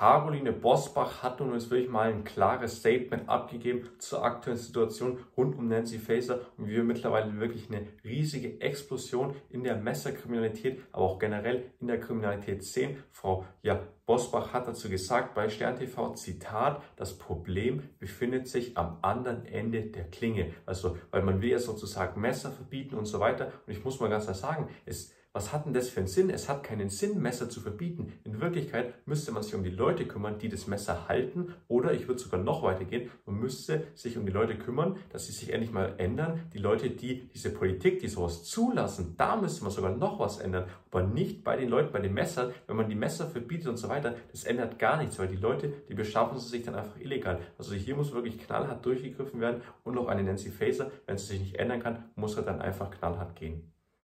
Caroline Bosbach hat nun jetzt wirklich mal ein klares Statement abgegeben zur aktuellen Situation rund um Nancy Faeser und wie wir mittlerweile wirklich eine riesige Explosion in der Messerkriminalität, aber auch generell in der Kriminalität sehen. Frau ja, Bosbach hat dazu gesagt bei Stern TV, Zitat, das Problem befindet sich am anderen Ende der Klinge. Also, weil man will ja sozusagen Messer verbieten und so weiter. Und ich muss mal ganz klar sagen, es was hat denn das für einen Sinn? Es hat keinen Sinn, Messer zu verbieten. In Wirklichkeit müsste man sich um die Leute kümmern, die das Messer halten. Oder ich würde sogar noch weiter gehen, man müsste sich um die Leute kümmern, dass sie sich endlich mal ändern. Die Leute, die diese Politik, die sowas zulassen, da müsste man sogar noch was ändern. Aber nicht bei den Leuten, bei den Messern. Wenn man die Messer verbietet und so weiter, das ändert gar nichts, weil die Leute, die beschaffen sie sich dann einfach illegal. Also hier muss wirklich knallhart durchgegriffen werden und auch eine Nancy Faeser, wenn sie sich nicht ändern kann, muss er dann einfach knallhart gehen.